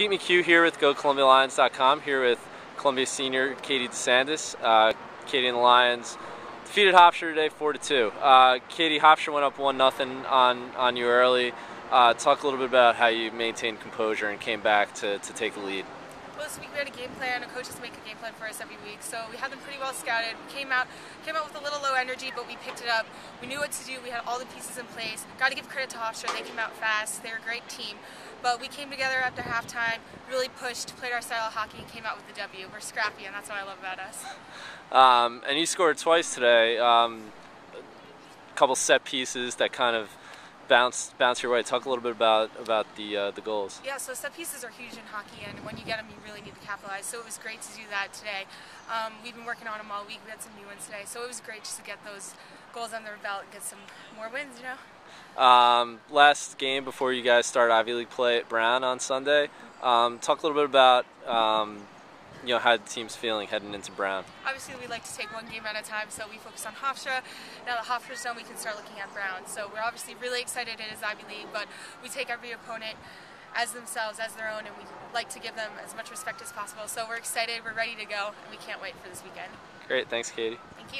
Pete McHugh here with GoColumbiaLions.com, here with Columbia senior Katie DeSandis. Uh, Katie and the Lions defeated Hofstra today 4 to 2. Uh, Katie, Hofstra went up 1 0 on, on you early. Uh, talk a little bit about how you maintained composure and came back to, to take the lead. Week we had a game plan. Our coaches make a game plan for us every week, so we had them pretty well scouted. We came out, came out with a little low energy, but we picked it up. We knew what to do. We had all the pieces in place. Got to give credit to Hofstra. They came out fast. They're a great team, but we came together after halftime, really pushed, played our style of hockey, and came out with the W. We're scrappy, and that's what I love about us. Um, and you scored twice today. Um, a couple set pieces that kind of bounce bounce your way. Talk a little bit about about the uh, the goals. Yeah, so set pieces are huge in hockey, and when you get them, you really need to capitalize. So it was great to do that today. Um, we've been working on them all week. We had some new ones today, so it was great just to get those goals on the belt and get some more wins. You know. Um, last game before you guys start Ivy League play at Brown on Sunday. Um, talk a little bit about um, you know how the team's feeling heading into Brown. Obviously, we like to take one game at a time, so we focus on Hofstra. Now that Hofstra's done, we can start looking at Brown. So we're obviously really excited it is Ivy League, but we take every opponent as themselves, as their own, and we like to give them as much respect as possible. So we're excited, we're ready to go, and we can't wait for this weekend. Great, thanks, Katie. Thank you.